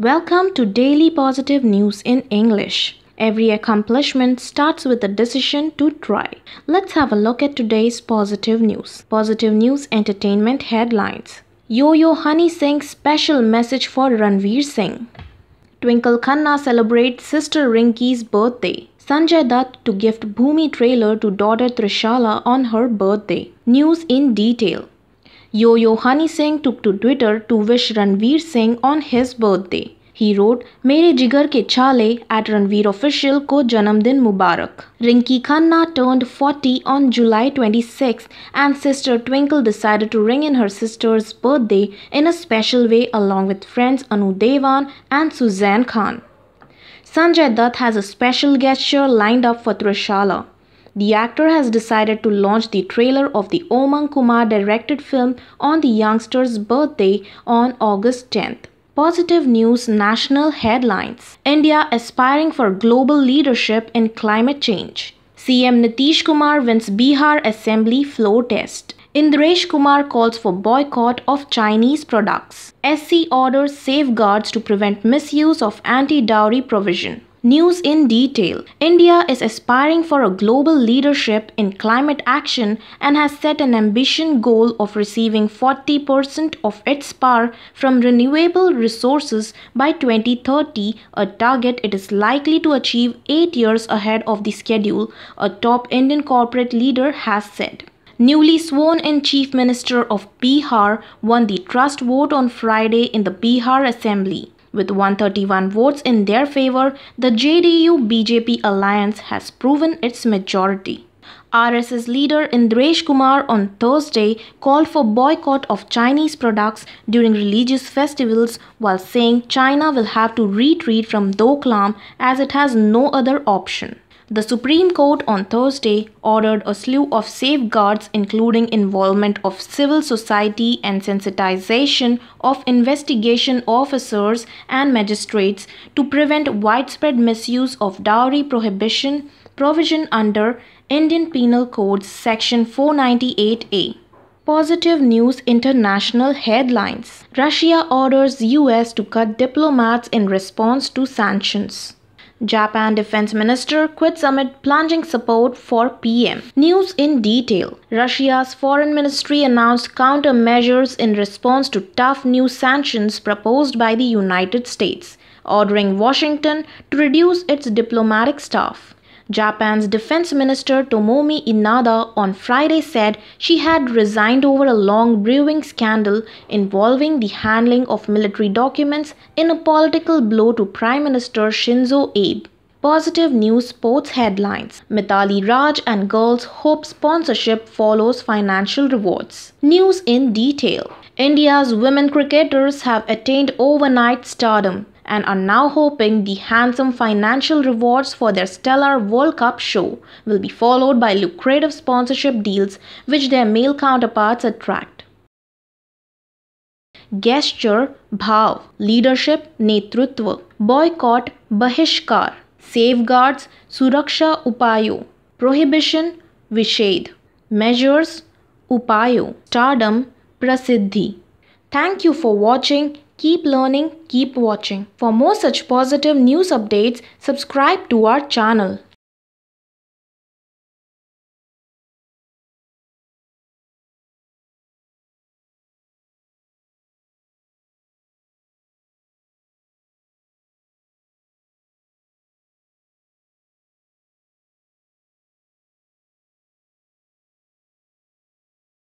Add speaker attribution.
Speaker 1: Welcome to Daily Positive News in English. Every accomplishment starts with a decision to try. Let's have a look at today's positive news. Positive news entertainment headlines. Yo-Yo Honey Singh special message for Ranveer Singh. Twinkle Khanna celebrates sister Rinke's birthday. Sanjay Dutt to gift Bhoomi trailer to daughter Trishala on her birthday. News in detail. Yo Yo Honey Singh took to Twitter to wish Ranveer Singh on his birthday. He wrote, मेरे जिगर के छाले at Ranveer official को जन्मदिन मुबारक Rinke Khanna turned 40 on July 26 and sister Twinkle decided to ring in her sister's birthday in a special way along with friends Anu Dewan and Sussanne Khan. Sanjay Dutt has a special guest show lined up for Trishala. The actor has decided to launch the trailer of the Omung Kumar directed film on the youngster's birthday on August 10th. Positive news national headlines India aspiring for global leadership in climate change. CM Nitish Kumar wins Bihar Assembly floor test. Indresh Kumar calls for boycott of Chinese products. SC orders safeguards to prevent misuse of anti dowry provision. News in detail India is aspiring for a global leadership in climate action and has set an ambition goal of receiving 40% of its power from renewable resources by 2030, a target it is likely to achieve 8 years ahead of the schedule, a top Indian corporate leader has said. Newly sworn in Chief Minister of Bihar won the trust vote on Friday in the Bihar Assembly. With 131 votes in their favor, the JDU BJP alliance has proven its majority. RSS leader Indresh Kumar on Thursday called for boycott of Chinese products during religious festivals while saying China will have to retreat from Doklam as it has no other option. The Supreme Court on Thursday ordered a slew of safeguards, including involvement of civil society and sensitization of investigation officers and magistrates to prevent widespread misuse of dowry prohibition provision under Indian Penal Code Section 498A. Positive News International headlines Russia orders US to cut diplomats in response to sanctions. Japan Defense Minister quits amid plunging support for PM. News in detail. Russia's foreign ministry announced countermeasures in response to tough new sanctions proposed by the United States, ordering Washington to reduce its diplomatic staff. Japan's defense minister Tomomi Inada on Friday said she had resigned over a long brewing scandal involving the handling of military documents in a political blow to Prime Minister Shinzo Abe. Positive news sports headlines. Mithali Raj and girls hope sponsorship follows financial rewards. News in detail. India's women cricketers have attained overnight stardom and are now hoping the handsome financial rewards for their stellar World Cup show will be followed by lucrative sponsorship deals which their male counterparts attract. Gesture, bhav, leadership, netrutva, boycott, bahishkar, safeguards, suraksha upayo, prohibition, vishedh, measures, upayo, stardom, prasiddhi. Thank you for watching Keep learning, keep watching. For more such positive news updates, subscribe to our channel.